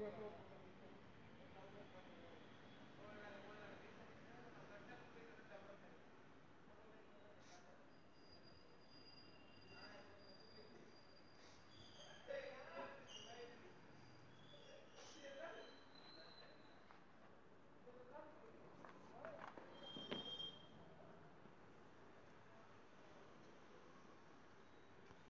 Yeah.